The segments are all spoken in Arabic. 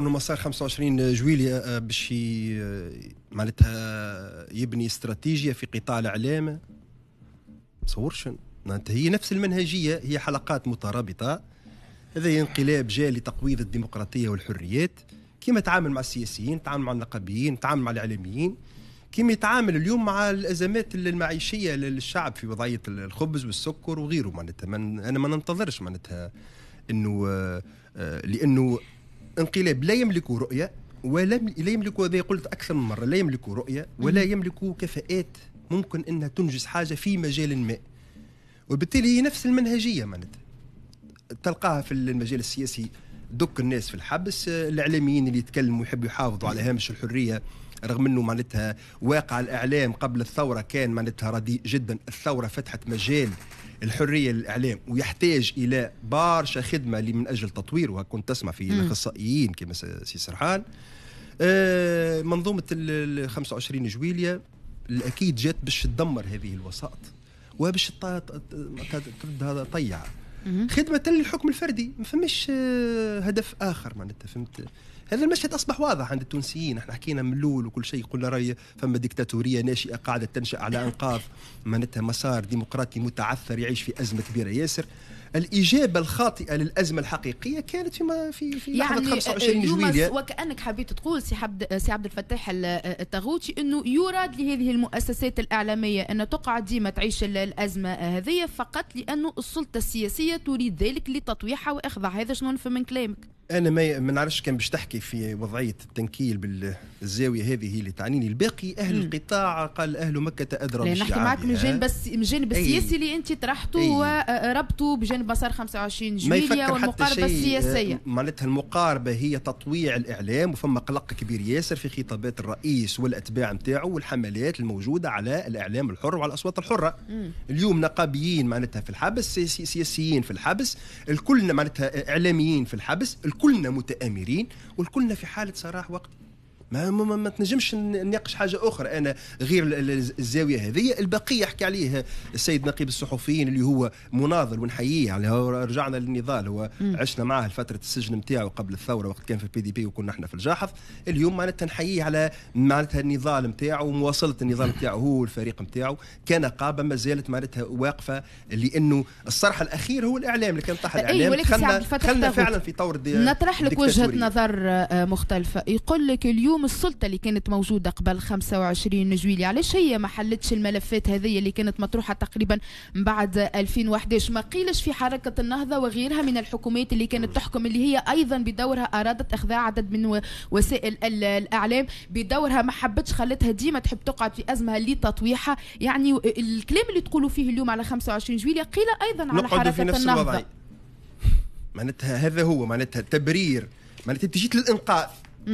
إنه مسار 25 جويلية آه، باش آه، معناتها يبني استراتيجية في قطاع الإعلام. تصورش معناتها هي نفس المنهجية هي حلقات مترابطة. هذا انقلاب جاء لتقويض الديمقراطية والحريات. كما تعامل مع السياسيين تعامل مع النقابيين تعامل مع الإعلاميين. كما يتعامل اليوم مع الأزمات المعيشية للشعب في وضعية الخبز والسكر وغيره. معناتها أنا ما ننتظرش معناتها إنه آه، لأنه انقلاب لا يملك رؤية ولا لا يملك هذا قلت أكثر من مرة لا يملك رؤية ولا يملك كفاءات ممكن إنها تنجز حاجة في مجال ما. وبالتالي هي نفس المنهجية معناتها. تلقاها في المجال السياسي دك الناس في الحبس الإعلاميين اللي يتكلموا يحبوا يحافظوا على هامش الحرية. رغم إنه معناتها واقع الإعلام قبل الثورة كان معناتها رديء جدا. الثورة فتحت مجال الحرية للإعلام ويحتاج إلى برشا خدمة من أجل تطويره كنت تسمع في الأخصائيين كما سي سرحان. آه منظومة ال 25 جويليا الأكيد جات باش تدمر هذه الوسائط وباش تردها طيعة. خدمة للحكم الفردي. ما فماش آه، هدف آخر معناتها فهمت؟ هذا المشهد أصبح واضح عند التونسيين. إحنا حكينا من الأول وكل شيء قلنا رأي فما ديكتاتورية ناشئة قاعدة تنشأ على أنقاض معناتها مسار ديمقراطي متعثر يعيش في أزمة كبيرة. ياسر الإجابة الخاطئة للأزمة الحقيقية كانت في في في يعني لحظة 25 جويلية وكأنك حبيت تقول سي عبد سي عبد الفتاح التغوتي إنه يراد لهذه المؤسسات الإعلامية أن تقعد ديما تعيش الأزمة هذه فقط لأنه السلطة السياسية تريد ذلك لتطويعها واخضاع هذا شنو نفهم من كلامك؟ أنا ما ما نعرفش كان باش تحكي في وضعية التنكيل بالزاوية هذه اللي تعنيني. الباقي أهل القطاع قال أهل مكة أدرى نحكي معك من جانب بس من جانب السياسي اللي أنت طرحته وربطه بجانب مسار 25 جويليا والمقاربة السياسية. آه، معناتها المقاربة هي تطويع الإعلام وفما قلق كبير ياسر في خطابات الرئيس والأتباع نتاعو والحملات الموجودة على الإعلام الحر وعلى الأصوات الحرة. مم. اليوم نقابيين معناتها في الحبس سياسيين في الحبس الكل معناتها إعلاميين في الحبس الكلنا متآمرين والكلنا في حالة صراح وقت. ما, ما, ما تنجمش نناقش حاجة أخرى. أنا غير الزاوية هذه البقية يحكي عليه السيد نقيب الصحفيين اللي هو مناضل ونحيية. يعني رجعنا للنضال هو. عشنا معه فترة السجن نتاعو قبل الثورة وقت كان في ال PDP وكنا إحنا في الجاحظ. اليوم معناتها نحييه على معناتها النضال نتاعو ومواصلة النضال نتاعو هو والفريق نتاعو كنقابة ما زالت معناتها واقفة لأنه الصرح الأخير هو الإعلام اللي كان طاح الإعلام. أيه خلنا خلنا فعلا في طور نطرح لك وجهة نظر آه، مختلفة. يقول لك اليوم اليوم السلطة اللي كانت موجودة قبل 25 جويلية. علاش هي ما حلتش الملفات هذه اللي كانت مطروحة تقريبا بعد 2011 ما قيلش في حركة النهضة وغيرها من الحكومات اللي كانت تحكم اللي هي أيضا بدورها أرادت إخضاع عدد من وسائل الإعلام بدورها ما حبتش خلتها ديما تحب تقعد في أزمة لتطويحها. يعني الكلام اللي تقولوا فيه اليوم على 25 جويلية قيل أيضا على حركة في نفس النهضة. معناتها هذا هو معناتها تبرير معناتها انت جيت للإنقاذ.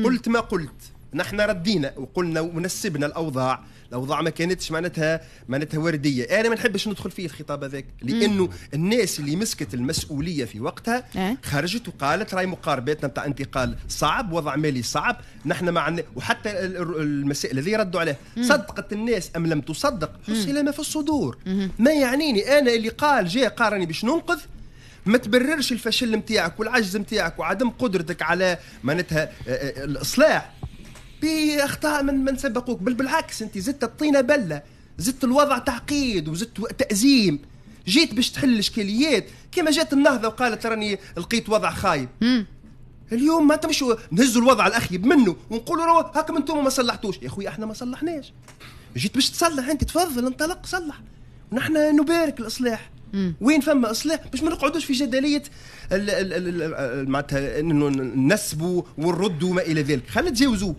قلت ما قلت. نحن ردينا وقلنا ونسبنا الأوضاع. الأوضاع ما كانتش معناتها معناتها وردية. أنا ما نحبش ندخل فيه الخطاب هذاك لأنه الناس اللي مسكت المسؤولية في وقتها إيه؟ خرجت وقالت راي مقارباتنا نتاع انتقال صعب وضع مالي صعب. نحن مع وحتى المسائل هذه ردوا عليها صدقت الناس أم لم تصدق؟ حصل ما في الصدور. ما يعنيني أنا اللي قال جاء قارني باش ننقذ ما تبررش الفشل نتاعك والعجز نتاعك وعدم قدرتك على معناتها الإصلاح. باخطاء من من سبقوك. بل بالعكس أنت زدت الطينة بلة زدت الوضع تعقيد وزدت تأزيم. جيت باش تحل الإشكاليات. كما جات النهضة وقالت راني لقيت وضع خايب. اليوم ما تمشوا نهزوا الوضع الأخيب منه ونقولوا هاكم أنتم ما صلحتوش. يا أخوي إحنا ما صلحناش. جيت باش تصلح أنت تفضل انطلق صلح. ونحن نبارك الإصلاح. وين فما اصلاح باش ما نقعدوش في جدلية معناتها إنه نسبوا ونردوا ما إلى ذلك. خلينا نتجاوزوه.